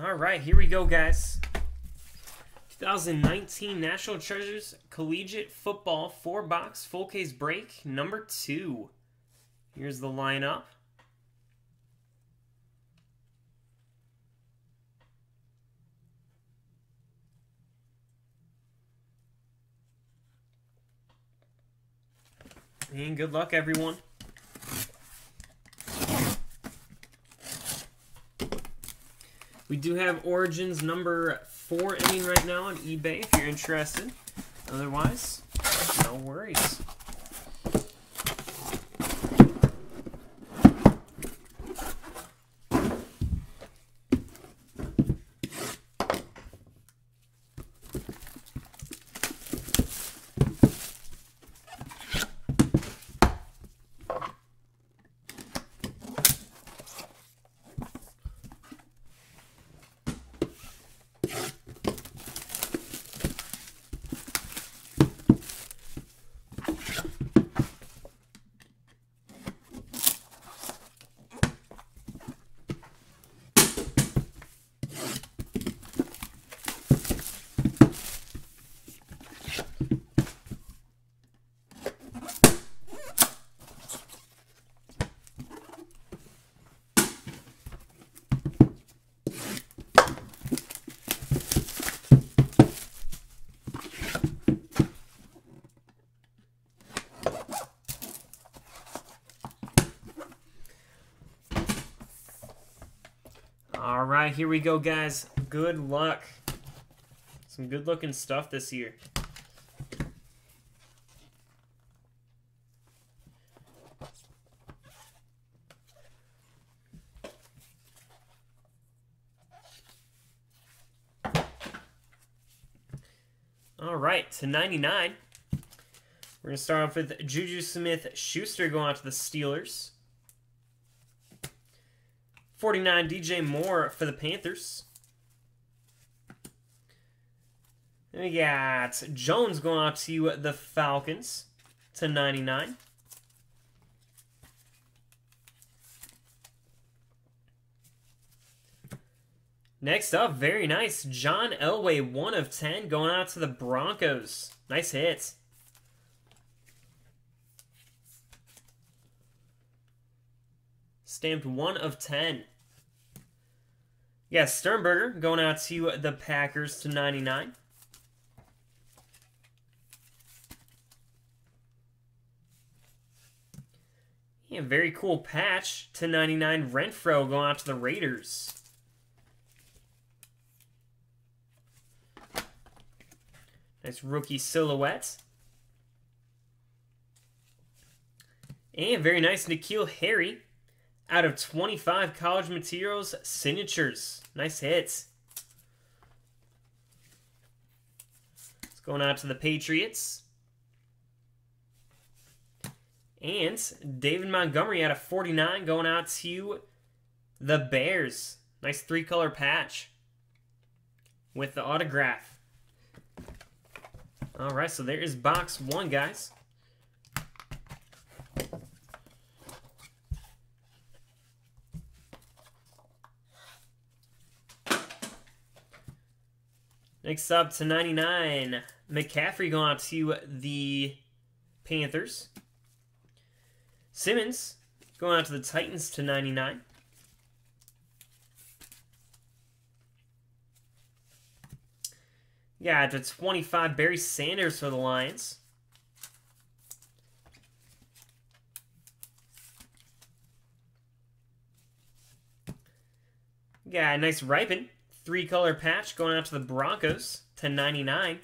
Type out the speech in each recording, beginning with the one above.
All right, here we go, guys. 2019 National Treasures Collegiate Football 4 box full case break number 2. Here's the lineup. And good luck, everyone. We do have Origins number 4 ending right now on eBay if you're interested. Otherwise, no worries. All right, here we go, guys. Good luck. Some good looking stuff this year. All right, to 99. We're going to start off with Juju Smith Schuster going out to the Steelers. 49 DJ Moore for the Panthers. We got Jones going out to the Falcons to 99. Next up, very nice. John Elway, 1 of 10, going out to the Broncos. Nice hit. Stamped 1 of 10. Yeah, Sternberger going out to the Packers to 99. Yeah, very cool patch to 99. Renfrow going out to the Raiders. Nice rookie silhouette. And very nice N'Keal Harry out of 25 college materials signatures. Nice hits. It's going out to the Patriots. And David Montgomery out of 49 going out to the Bears. Nice three-color patch with the autograph. All right, so there is box one, guys. Next up to 99, McCaffrey going out to the Panthers. Simmons going out to the Titans to 99. Yeah, to 25, Barry Sanders for the Lions. Yeah, nice Ripon. Three-color patch going out to the Broncos to 99.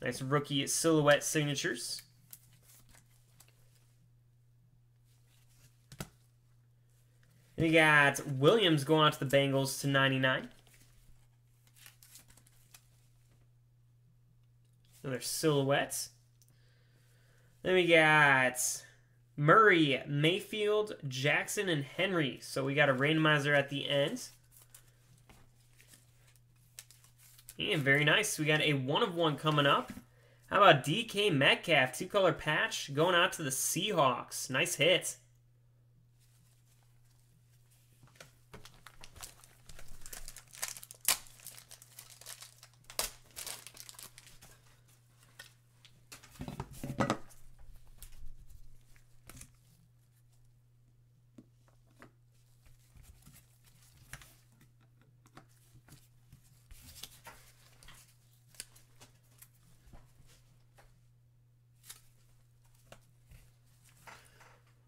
Nice rookie silhouette signatures. We got Williams going out to the Bengals to 99. Another silhouette. Then we got Murray, Mayfield, Jackson, and Henry. So we got a randomizer at the end. And very nice. We got a one of one coming up. How about DK Metcalf, two color patch going out to the Seahawks. Nice hit.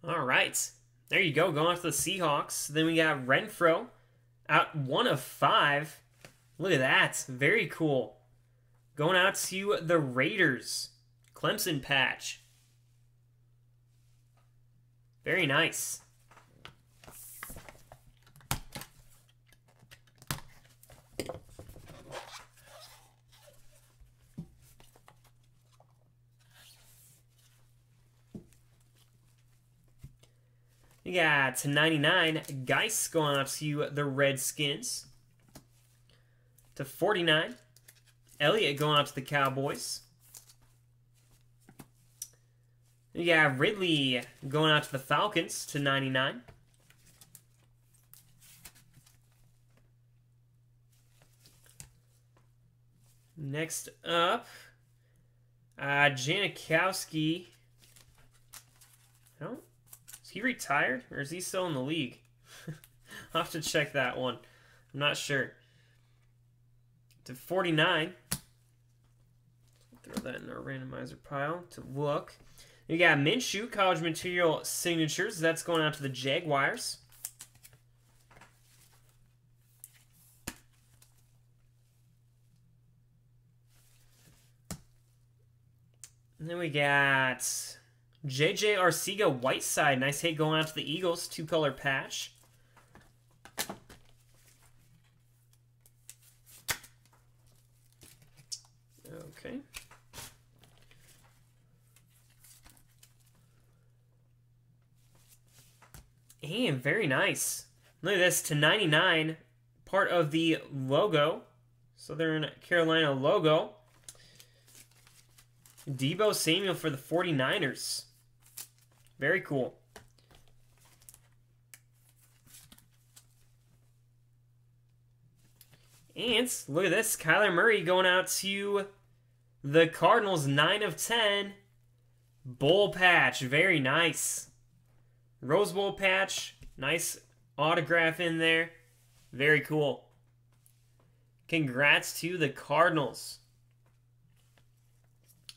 All right. There you go. Going to the Seahawks. Then we got Renfrow out one of five. Look at that. Very cool. Going out to the Raiders. Clemson patch. Very nice. We got 99, Guice going out to the Redskins. To 49, Elliott going out to the Cowboys. We got Ridley going out to the Falcons to 99. Next up, uh, Janikowski. No, is he retired or is he still in the league? I'll have to check that one. I'm not sure. To 49. Throw that in our randomizer pile to look. You got Minshew, college material signatures. That's going out to the Jaguars. And then we got JJ Arcega Whiteside. Nice hit going out to the Eagles. Two color patch. Okay. And very nice. Look at this to 99, part of the logo. Southern Carolina logo. Deebo Samuel for the 49ers. Very cool. And look at this. Kyler Murray going out to the Cardinals. 9 of 10. Bowl patch. Very nice. Rose Bowl patch. Nice autograph in there. Very cool. Congrats to the Cardinals.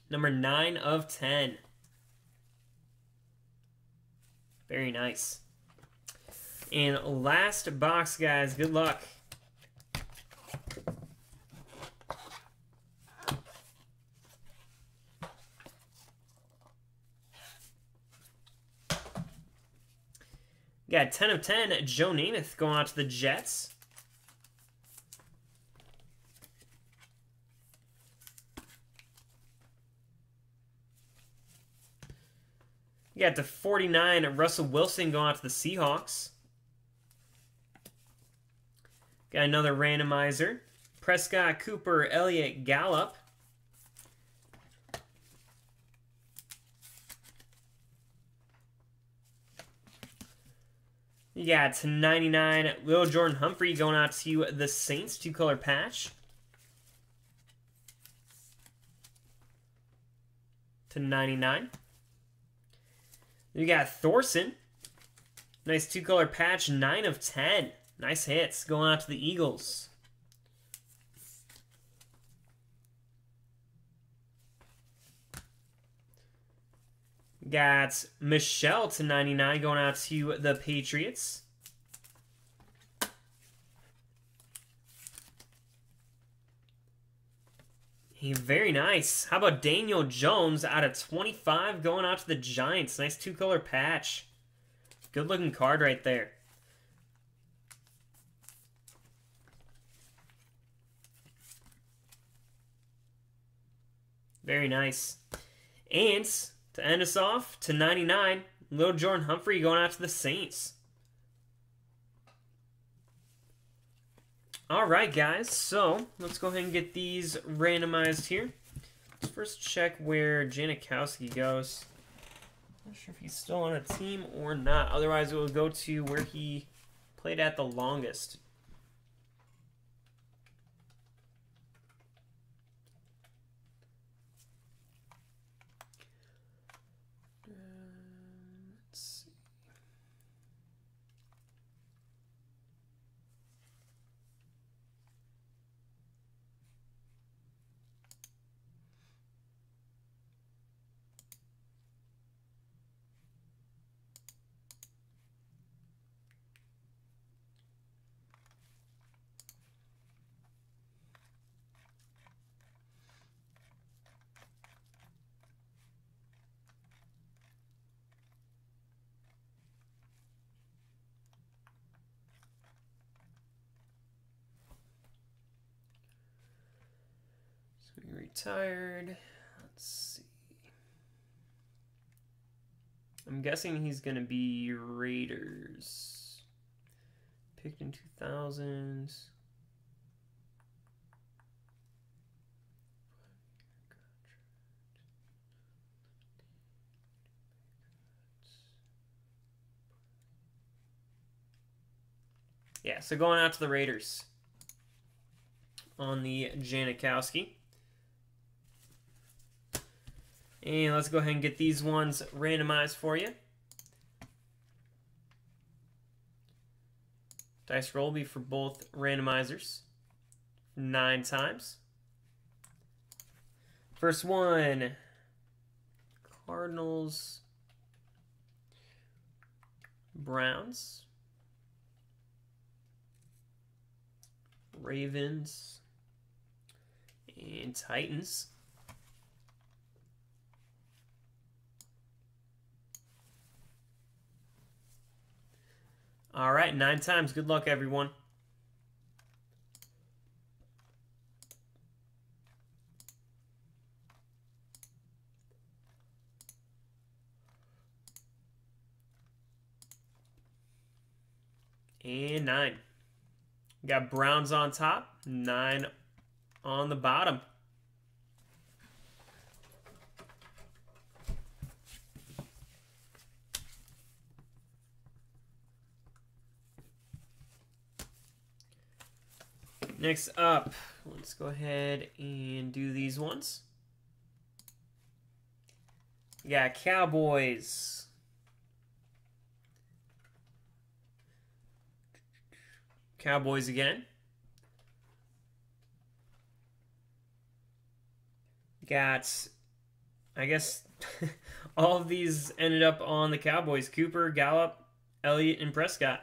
Number 9 of 10. Very nice. And last box, guys. Good luck. Got 10 of 10, Joe Namath going out to the Jets. You got the 49, Russell Wilson going out to the Seahawks. Got another randomizer. Prescott, Cooper, Elliott, Gallup. You got 99, Lil'Jordan Humphrey going out to the Saints, two-color patch. To 99. You got Thorson. Nice two-color patch, 9 of 10. Nice hits going out to the Eagles. Got Michel to 99 going out to the Patriots. Hey, very nice. How about Daniel Jones out of 25 going out to the Giants? Nice two-color patch. Good looking card right there. Very nice. And to end us off, to 99, Little Jordan Humphrey going out to the Saints. All right, guys. So let's go ahead and get these randomized here. Let's first check where Janikowski goes. Not sure if he's still on a team or not. Otherwise, it will go to where he played at the longest. Retired. Let's see. I'm guessing he's going to be Raiders. Picked in 2000s. Yeah, so going out to the Raiders on the Janikowski. And let's go ahead and get these ones randomized for you. Dice roll will be for both randomizers. Nine times. First one. Cardinals. Browns. Ravens, and Titans. All right, nine times. Good luck, everyone. And nine. Got Browns on top, nine on the bottom. Next up, let's go ahead and do these ones. We got Cowboys. Cowboys again. Got, I guess, all of these ended up on the Cowboys. Cooper, Gallup, Elliott, and Prescott.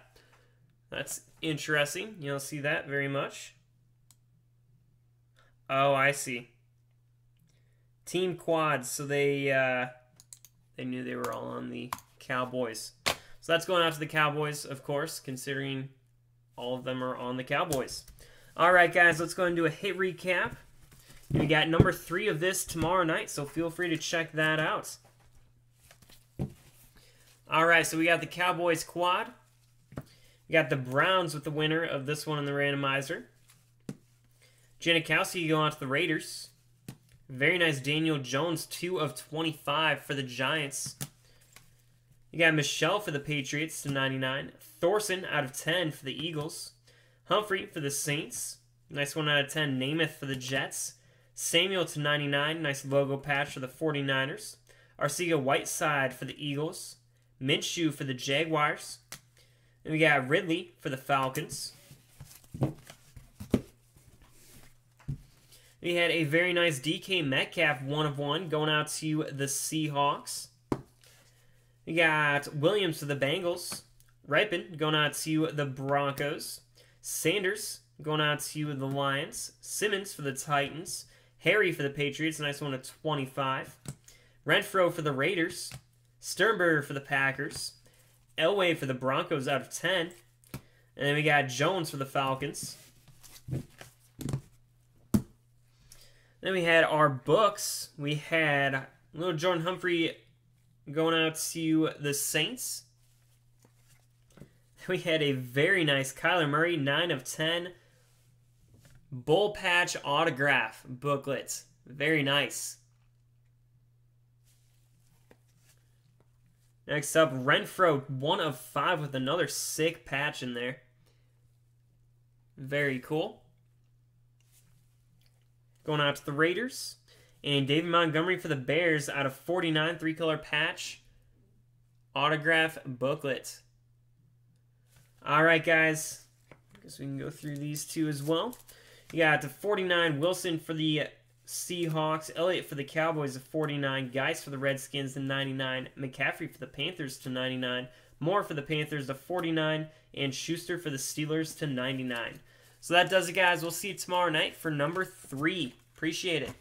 That's interesting. You don't see that very much. Oh, I see. Team quads, so they uh, they knew they were all on the Cowboys. So that's going out to the Cowboys, of course, considering all of them are on the Cowboys. All right, guys, let's go and do a hit recap. We got number three of this tomorrow night, so feel free to check that out. All right, so we got the Cowboys quad. We got the Browns with the winner of this one in the randomizer. Janikowski going out to the Raiders. Very nice Daniel Jones, 2 of 25 for the Giants. You got Michel for the Patriots to 99. Thorson out of 10 for the Eagles. Humphrey for the Saints. Nice one out of 10. Namath for the Jets. Samuel to 99. Nice logo patch for the 49ers. Arcega Whiteside for the Eagles. Minshew for the Jaguars. And we got Ridley for the Falcons. We had a very nice DK Metcalf one of one going out to the Seahawks. We got Williams to the Bengals. Ripon going out to the Broncos. Sanders going out to the Lions. Simmons for the Titans. Harry for the Patriots. Nice one at 25. Renfrow for the Raiders. Sternberger for the Packers. Elway for the Broncos out of 10. And then we got Jones for the Falcons. Then we had our books. We had little Jordan Humphrey Going out to the Saints. We had a very nice Kyler Murray, 9 of 10. Bull Patch autograph booklet. Very nice. Next up, Renfrow, 1 of 5 with another sick patch in there. Very cool. Going out to the Raiders. And David Montgomery for the Bears out of 49, three color patch autograph booklet. All right, guys. I Guess we can go through these two as well. You got the 49 Wilson for the Seahawks, Elliott for the Cowboys, the 49, Guice for the Redskins, the 99, McCaffrey for the Panthers to 99, Moore for the Panthers to 49, and Schuster for the Steelers to 99. So that does it, guys. We'll see you tomorrow night for number three. Appreciate it.